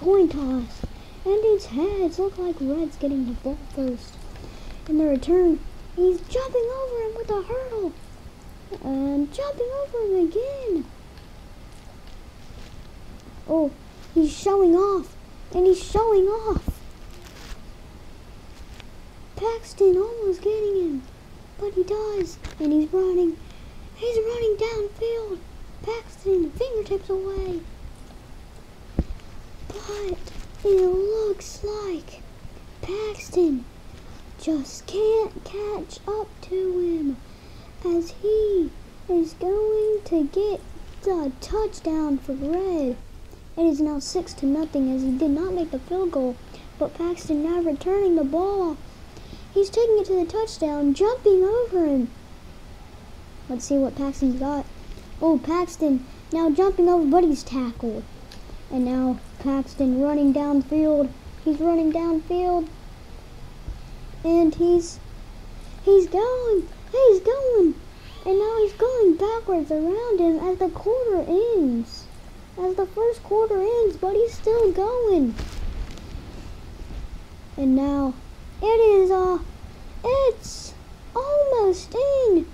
coin toss. And his heads look like Red's getting the ball first. In the return, he's jumping over him with a hurdle. And jumping over him again. Oh, he's showing off. And he's showing off. Paxton almost getting him. But he does. And he's running. He's running downfield. Paxton, fingertips away. It looks like Paxton just can't catch up to him as he is going to get the touchdown for Red. It is now six to nothing as he did not make the field goal, but Paxton now returning the ball. He's taking it to the touchdown, jumping over him. Let's see what Paxton's got. Oh, Paxton now jumping over, but he's tackled. And now Paxton running downfield. He's running downfield. And he's he's going. He's going. And now he's going backwards around him as the quarter ends. As the first quarter ends, but he's still going. And now it is uh it's almost in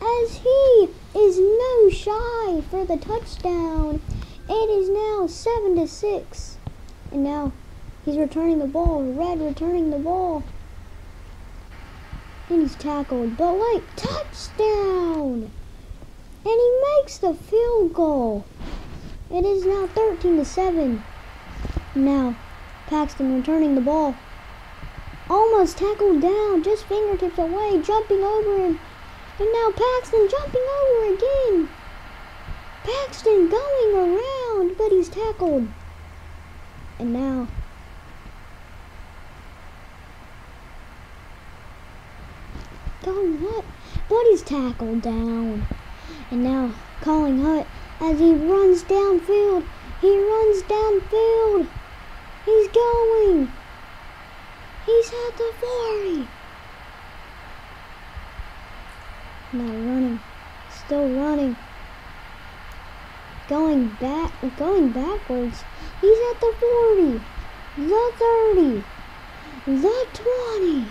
as he is no shy for the touchdown. It is now seven to six. And now he's returning the ball. Red returning the ball. And he's tackled. But wait, touchdown! And he makes the field goal. It is now 13 to 7. Now, Paxton returning the ball. Almost tackled down, just fingertips away, jumping over him. And now Paxton jumping over again. Paxton going around, but he's tackled. And now Going Hut, but he's tackled down. And now calling Hut as he runs downfield. He runs downfield. He's going. He's at the 40. Now running. Still running. Going back going backwards. He's at the 40. The 30. The 20.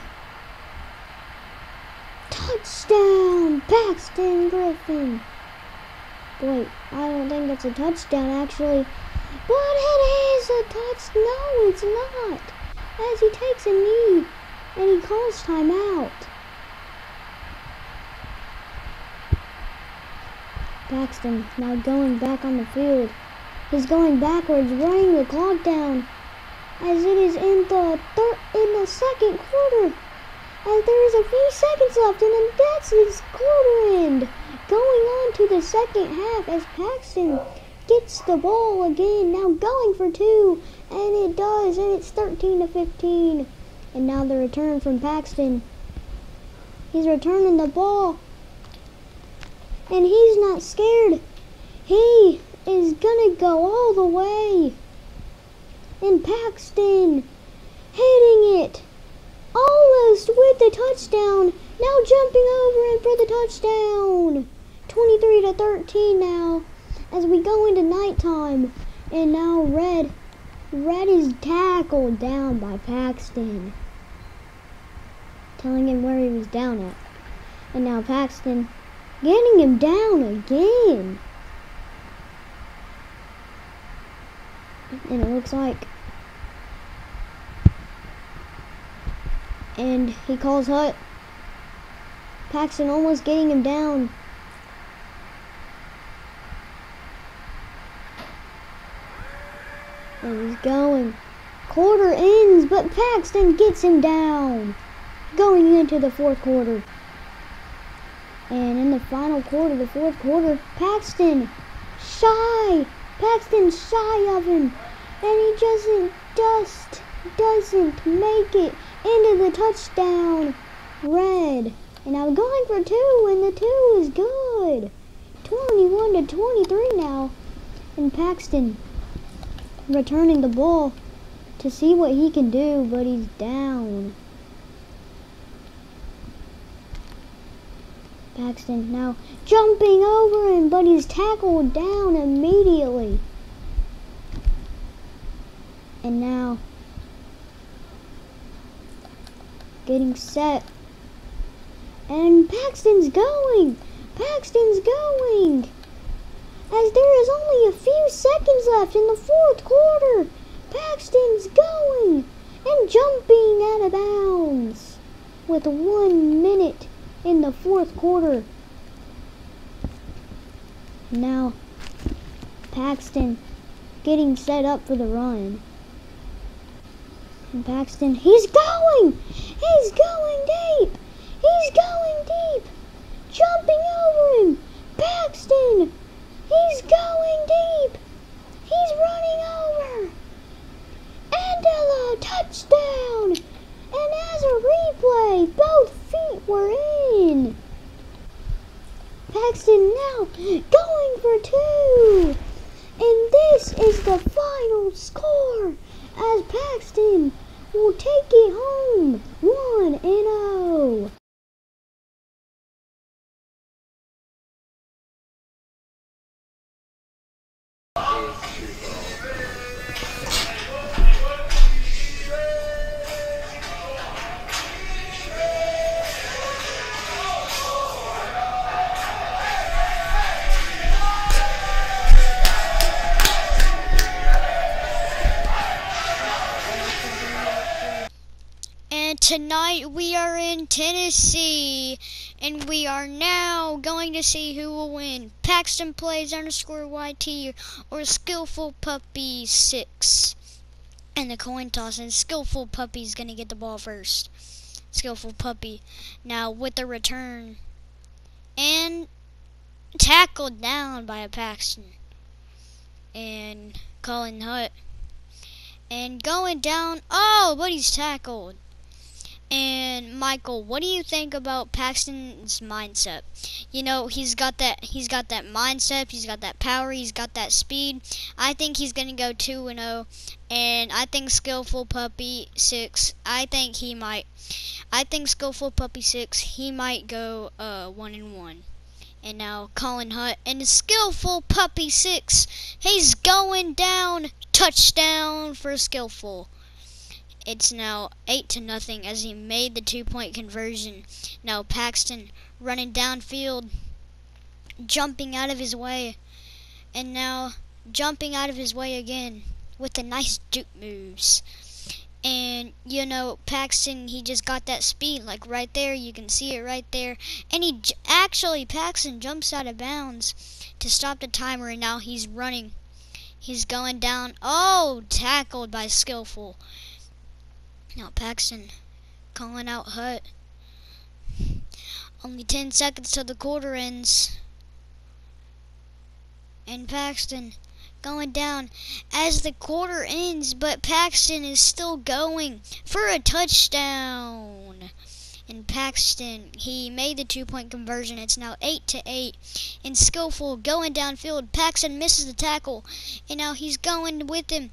Touchdown! Paxton Griffin. Wait, I don't think it's a touchdown actually. But it is a touch. No, it's not. As he takes a knee and he calls timeout. Paxton now going back on the field. He's going backwards, running the clock down as it is in the third in the second quarter. As there is a few seconds left, and then that's his quarter end. Going on to the second half as Paxton gets the ball again, now going for two, and it does, and it's 13 to 15. And now the return from Paxton. He's returning the ball, and he's not scared. He is gonna go all the way. And Paxton hitting it almost with the touchdown. Now jumping over him for the touchdown. 23 to 13 now as we go into nighttime. And now Red, Red is tackled down by Paxton. Telling him where he was down at. And now Paxton getting him down again. And it looks like and he calls Hut. Paxton almost getting him down. And he's going. Quarter ends, but Paxton gets him down. Going into the fourth quarter. And in the final quarter, the fourth quarter, Paxton shy. Paxton shy of him. And he doesn't just doesn't make it into the touchdown. Red. And I'm going for two, and the two is good. 21 to 23 now. And Paxton returning the ball to see what he can do, but he's down. Paxton now jumping over him, but he's tackled down immediately. And now getting set. And Paxton's going. Paxton's going. As there is only a few seconds left in the fourth quarter. Paxton's going and jumping out of bounds with one minute in the fourth quarter. Now, Paxton getting set up for the run. And Paxton, he's going! He's going deep! He's going deep! Jumping over him! Paxton! He's going deep! He's running over! Andela, touchdown! And as a replay, both feet were in. Paxton going for two. And this is the final score as Paxton will take it home 1 and 0. Tonight we are in Tennessee, and we are now going to see who will win. Paxton plays underscore YT or Skillful Puppy 6. And the coin toss, and Skillful Puppy's going to get the ball first. Skillful Puppy. Now with the return. And tackled down by a Paxton. And calling Hut. And going down. Oh, but he's tackled. And Michael, what do you think about Paxton's mindset? You know, he's got that he's got that mindset, he's got that power, he's got that speed. I think he's going to go 2 and 0 and I think Skillful Puppy 6, I think he might I think Skillful Puppy 6, he might go uh 1 and 1. And now calling Hut and Skillful Puppy 6, he's going down touchdown for Skillful. It's now 8 to nothing as he made the two-point conversion. Now Paxton running downfield, jumping out of his way, and now jumping out of his way again with the nice juke moves. And you know, Paxton, he just got that speed, like right there. You can see it right there. And he actually, Paxton jumps out of bounds to stop the timer, and now he's running. He's going down. Oh, tackled by Skillful. Now Paxton calling out Hut. Only 10 seconds till the quarter ends. And Paxton going down as the quarter ends, but Paxton is still going for a touchdown. And Paxton, he made the two-point conversion. It's now 8 to 8. And Skillful going downfield. Paxton misses the tackle, and now he's going with him.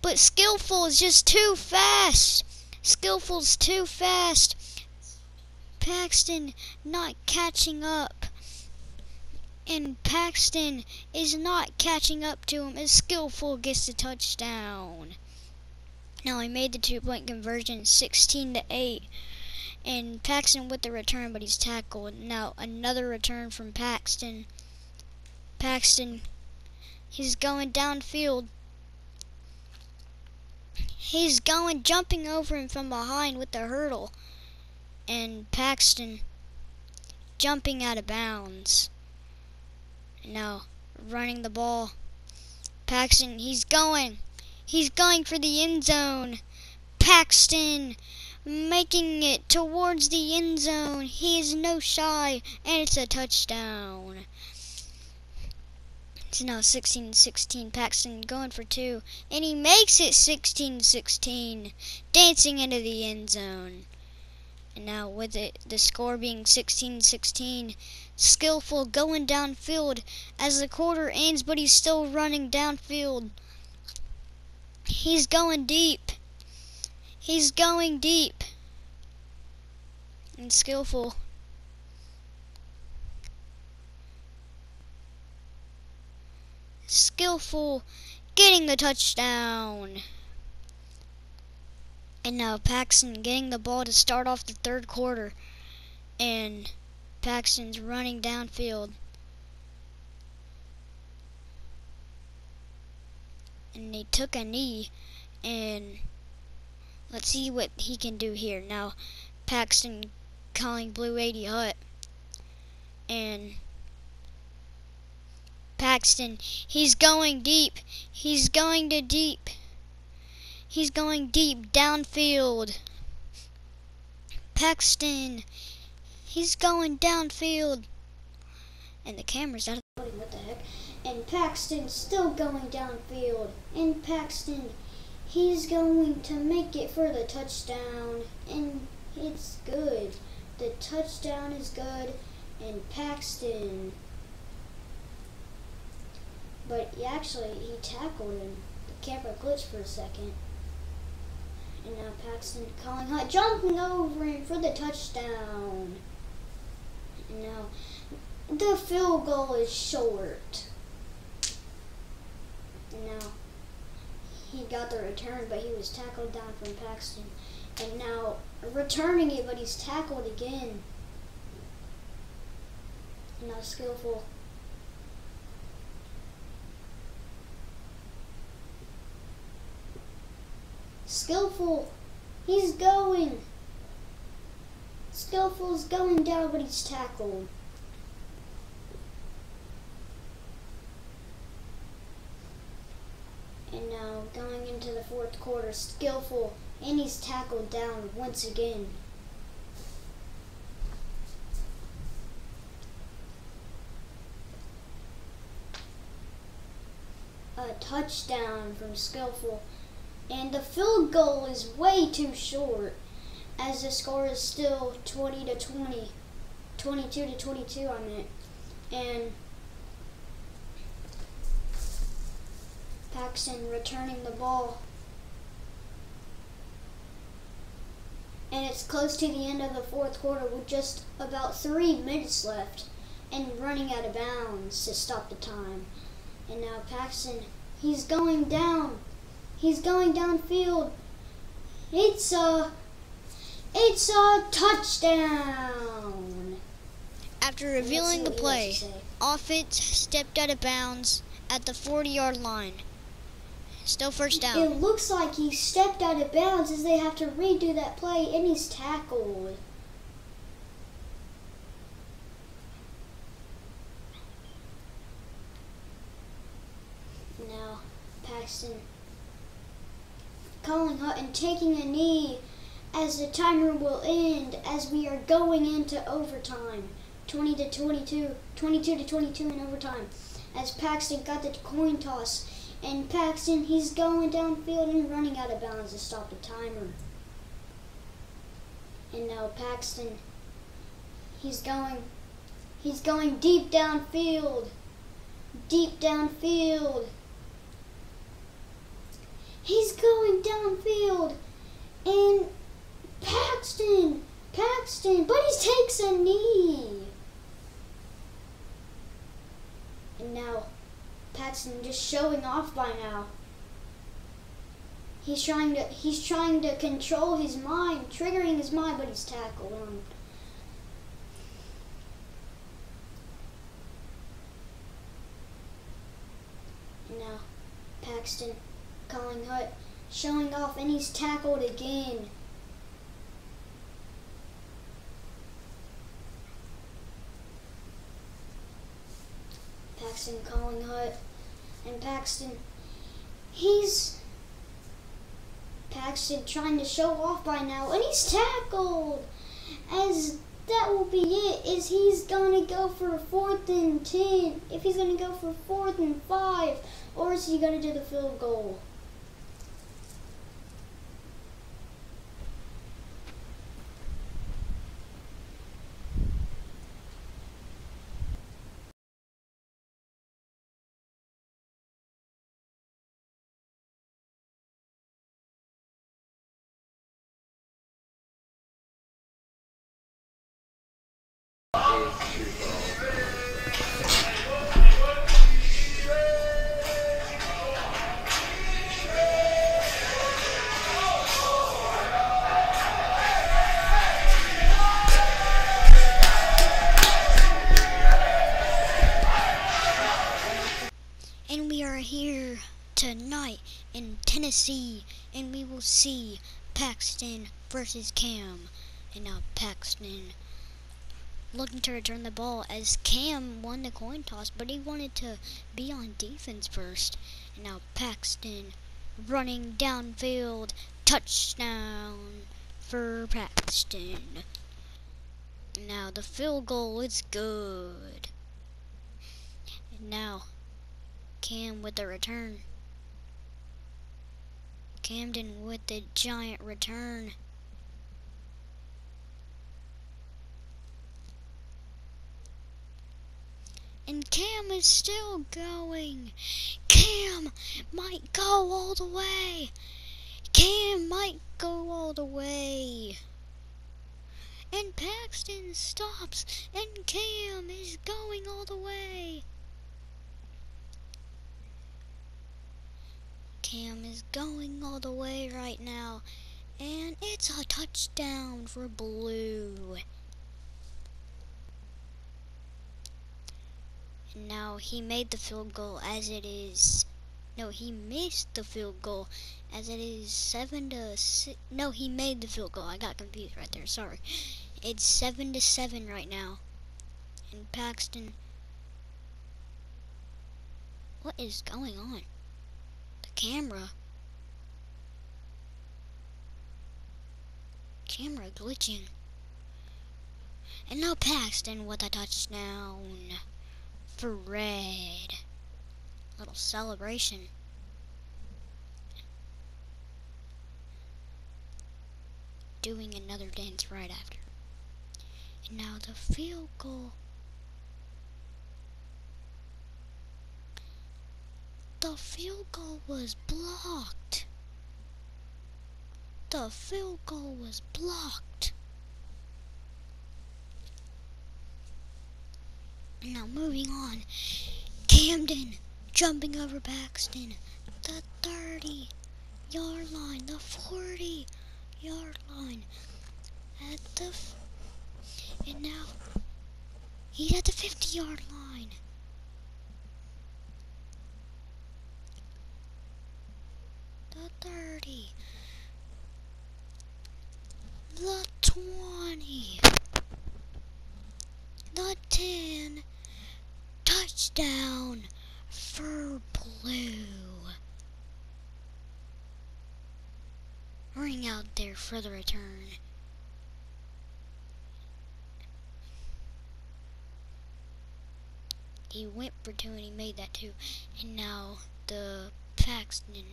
But Skillful is just too fast. Skillful's too fast. Paxton not catching up. And Paxton is not catching up to him as Skillful gets the touchdown. Now he made the two point conversion 16 to 8. And Paxton with the return, but he's tackled. Now another return from Paxton. Paxton, he's going downfield. He's going jumping over him from behind with the hurdle. And Paxton jumping out of bounds. Now running the ball. Paxton, he's going. He's going for the end zone. Paxton making it towards the end zone. He is no shy, and it's a touchdown. It's now 16-16. Paxton going for two, and he makes it 16-16, dancing into the end zone. And now with it, the score being 16-16, skillful going downfield as the quarter ends, but he's still running downfield. He's going deep. He's going deep. And skillful. Skillful getting the touchdown. And now Paxton getting the ball to start off the third quarter. And Paxton's running downfield. And they took a knee. And let's see what he can do here. Now Paxton calling Blue 80 Hut. And Paxton, he's going deep. He's going to deep. He's going deep downfield. Paxton. He's going downfield. And the camera's out of the What the heck? And Paxton's still going downfield. And Paxton, he's going to make it for the touchdown. And it's good. The touchdown is good. And Paxton. But he actually, he tackled him. The camera glitched for a second. And now Paxton calling hot, jumping over him for the touchdown. And now the field goal is short. And now he got the return, but he was tackled down from Paxton. And now returning it, but he's tackled again. And now skillful. Skillful. He's going. Skillful's going down, but he's tackled. And now going into the fourth quarter, skillful, and he's tackled down once again. A touchdown from skillful, and the field goal is way too short, as the score is still 20 to 20, 22 to 22 I meant, and Paxton returning the ball. And it's close to the end of the fourth quarter with just about three minutes left and running out of bounds to stop the time. And now Paxton, he's going down. He's going downfield. It's a, it's a touchdown. After revealing the play, offense stepped out of bounds at the 40 yard line. Still first down. It looks like he stepped out of bounds as they have to redo that play and he's tackled. Now, Paxton calling Hutton taking a knee as the timer will end as we are going into overtime. 20 to 22, 22 to 22 in overtime. As Paxton got the coin toss and Paxton, he's going downfield and running out of bounds to stop the timer. And now Paxton, he's going, he's going deep downfield, deep downfield. He's going downfield, and Paxton, Paxton, but he takes a knee. And now Paxton just showing off by now. He's trying to he's trying to control his mind, triggering his mind, but he's tackled him. Now, Paxton calling Hut, showing off, and he's tackled again. Paxton calling Hut, and Paxton, he's Paxton trying to show off by now, and he's tackled. As that will be it. Is he's gonna go for a fourth and ten? If he's gonna go for fourth and five, or is he gonna do the field goal? Versus Cam. And now Paxton looking to return the ball as Cam won the coin toss, but he wanted to be on defense first. And now Paxton running downfield, touchdown for Paxton. Now the field goal is good. And now Cam with the return. Camden with the giant return. And Cam is still going. Cam might go all the way. Cam might go all the way. And Paxton stops. And Cam is going all the way. Cam is going all the way right now. And it's a touchdown for Blue. Now he made the field goal as it is. No, he missed the field goal as it is seven to six. No, he made the field goal. I got confused right there. Sorry. It's seven to seven right now. And Paxton. What is going on? The camera. Camera glitching. And now Paxton with a touchdown for red. Little celebration. Doing another dance right after. And now the field goal. The field goal was blocked. The field goal was blocked. Now moving on. Camden jumping over Paxton. The 30 yard line. The 40 yard line. At the. and now he's at the 50 yard line. The 30. The 20 the 10 touchdown for blue. Ring out there for the return. He went for two and he made that too. And now the Paxton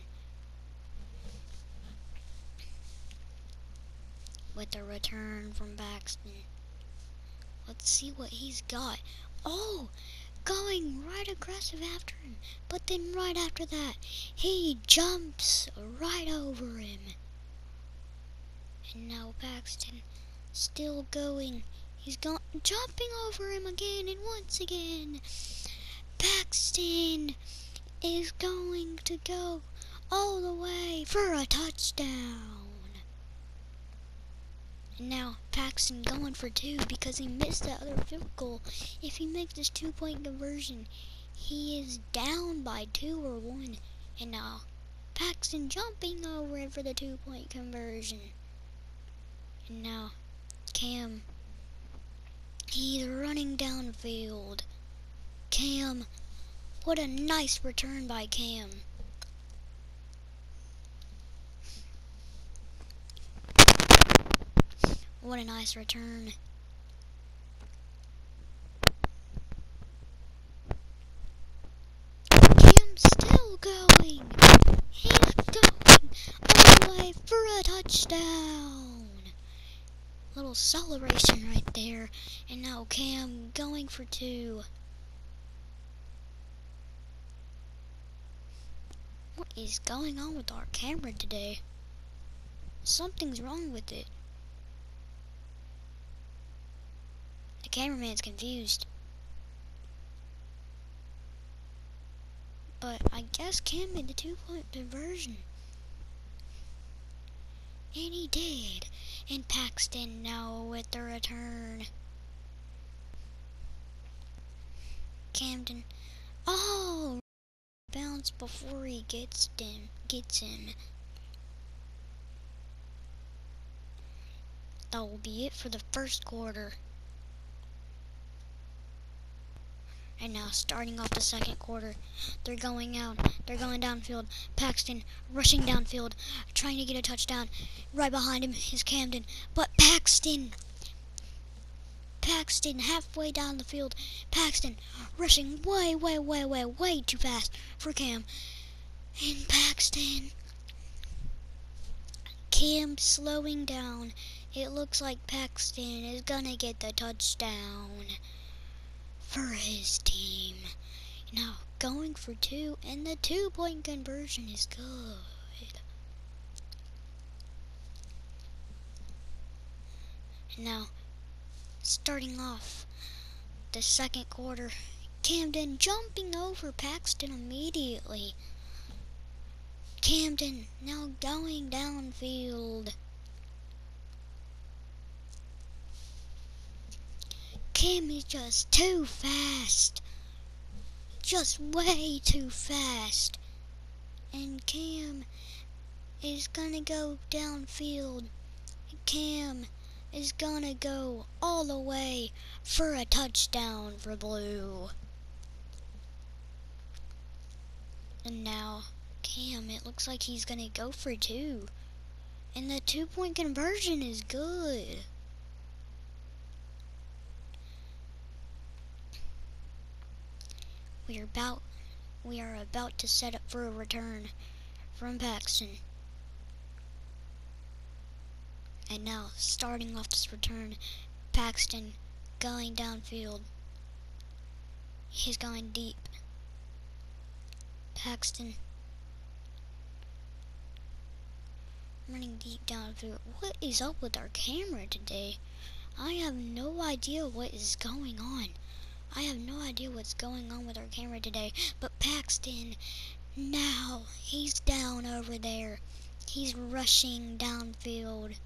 with the return from Paxton. Let's see what he's got. Oh, going right aggressive after him. But then right after that, he jumps right over him. And now Paxton still going. He's going jumping over him again and once again. Paxton is going to go all the way for a touchdown. And now Paxton going for two because he missed that other field goal. If he makes this two point conversion, he is down by two or one. And now Paxton jumping over it for the two point conversion. And now Cam, he's running downfield. Cam, what a nice return by Cam. What a nice return. Cam's still going. He's going all the way for a touchdown. Little celebration right there. And now Cam going for two. What is going on with our camera today? Something's wrong with it. Cameraman's confused. But I guess Cam made the two-point conversion. And he did. And Paxton now with the return. Camden. Oh! Bounce before he gets him. Gets him. That will be it for the first quarter. And now, starting off the second quarter, they're going out. They're going downfield. Paxton rushing downfield, trying to get a touchdown. Right behind him is Camden. But Paxton Paxton halfway down the field. Paxton rushing way, way, way, way, way too fast for Cam. And Paxton. Cam slowing down. It looks like Paxton is gonna get the touchdown for his team. Now going for two, and the two point conversion is good. Now starting off the second quarter. Camden jumping over Paxton immediately. Camden now going downfield. Cam is just too fast. Just way too fast. And Cam is gonna go downfield. Cam is gonna go all the way for a touchdown for Blue. And now, Cam, it looks like he's gonna go for two. And the two point conversion is good. We are about we are about to set up for a return from Paxton. And now, starting off this return, Paxton going downfield. He's going deep. Paxton running deep downfield. What is up with our camera today? I have no idea what is going on. I have no idea what's going on with our camera today. But Paxton, now, he's down over there. He's rushing downfield.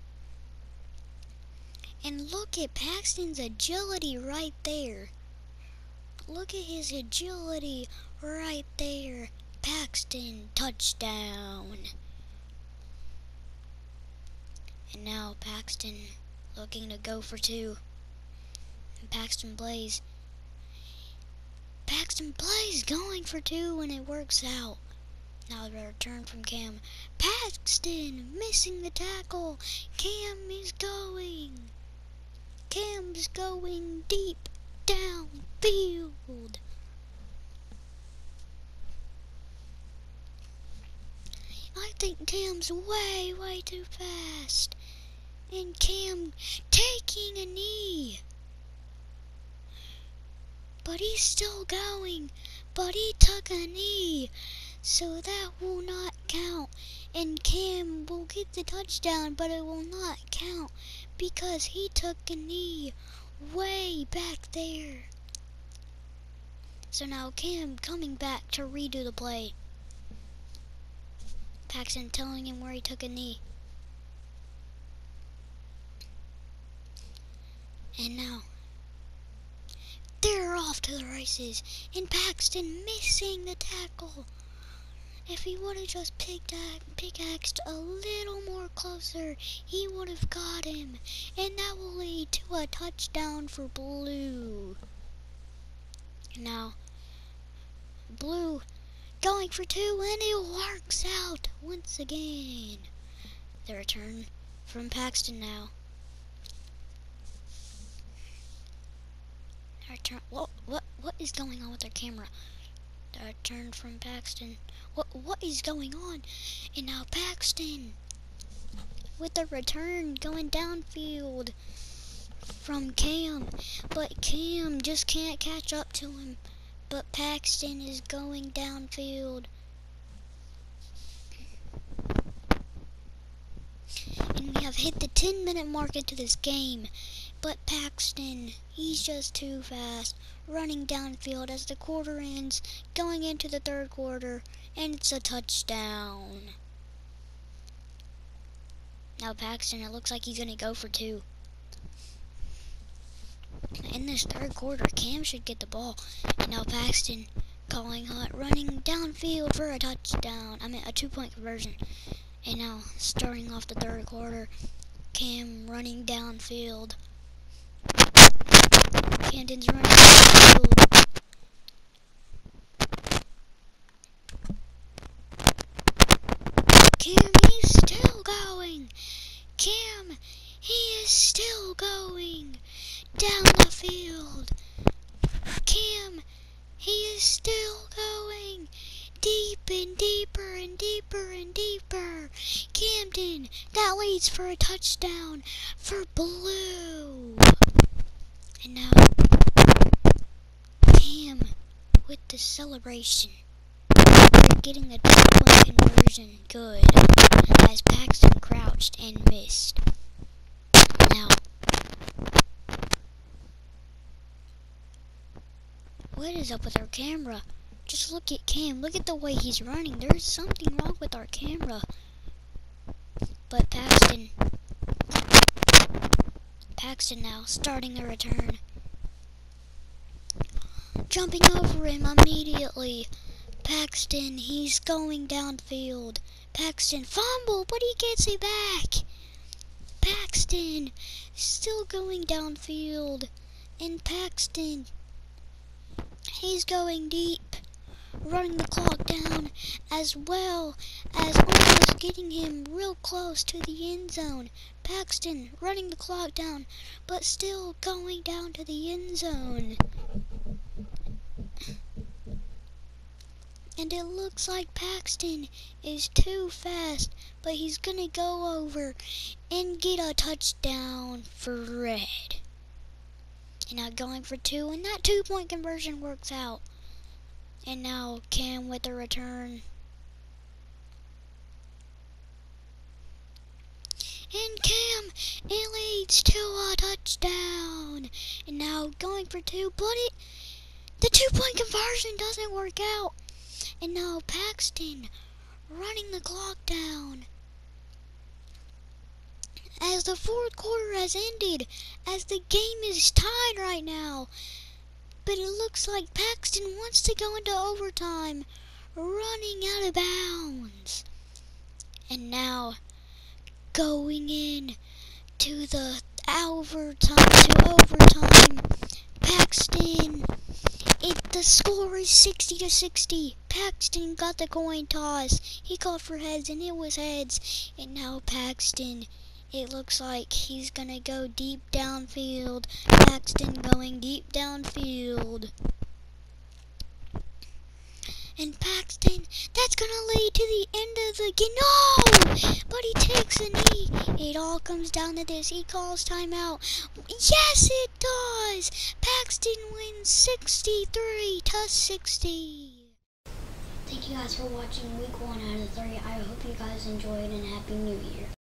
And look at Paxton's agility right there. Look at his agility right there. Paxton touchdown. And now Paxton looking to go for two. And Paxton plays. Paxton plays going for two and it works out. Now the return from Cam. Paxton missing the tackle. Cam is going. Cam's going deep downfield. I think Cam's way, way too fast. And Cam taking a knee. But he's still going. But he took a knee. So that will not count. And Cam will get the touchdown, but it will not count because he took a knee way back there. So now Cam coming back to redo the play. Paxton telling him where he took a knee. And now they're off to the races, and Paxton missing the tackle. If he would have just picked pickaxed a little more closer, he would have got him. And that will lead to a touchdown for Blue. Now, Blue going for two, and it works out once again. The return from Paxton now. Return. What? What? What is going on with our camera? The return from Paxton. What what is going on? And now Paxton with the return going downfield from Cam. But Cam just can't catch up to him. But Paxton is going downfield. And we have hit the 10 minute mark into this game. But Paxton, he's just too fast, running downfield as the quarter ends, going into the third quarter, and it's a touchdown. Now Paxton, it looks like he's going to go for two. In this third quarter, Cam should get the ball. And now Paxton Calling Hunt running downfield for a touchdown. I mean, a two point conversion. And now, starting off the third quarter, Cam running downfield. Camden's running. Cam, he's still going. Cam, he is still going down the field. Cam, he is still going deep and deeper and deeper and deeper. Camden, that leads for a touchdown for Blue. And now, Cam with the celebration. We're getting a two-point conversion good as Paxton crouched and missed. Now, what is up with our camera? Just look at Cam. Look at the way he's running. There's something wrong with our camera. But Paxton, Paxton now starting a return. Jumping over him immediately. Paxton, he's going downfield. Paxton fumble, but he gets it back. Paxton still going downfield. And Paxton, he's going deep, running the clock down as well as almost getting him real close to the end zone. Paxton running the clock down, but still going down to the end zone. And it looks like Paxton is too fast, but he's gonna go over and get a touchdown for red. And now going for two, and that two point conversion works out. And now Cam with the return. And Cam, it leads to a touchdown. And now going for two, but it, the two point conversion doesn't work out. And now Paxton running the clock down. As the fourth quarter has ended, as the game is tied right now. But it looks like Paxton wants to go into overtime, running out of bounds. And now going in to the overtime to overtime. Paxton it the score is 60 to 60. Paxton got the coin toss. He called for heads and it was heads. And now Paxton it looks like he's gonna go deep downfield. Paxton going deep downfield. And Paxton, that's gonna lead to the end of the game. No! But he takes a knee. It all comes down to this. He calls timeout. Yes, it does. Paxton wins 63 to 60. Thank you guys for watching week one out of three. I hope you guys enjoyed and happy new year.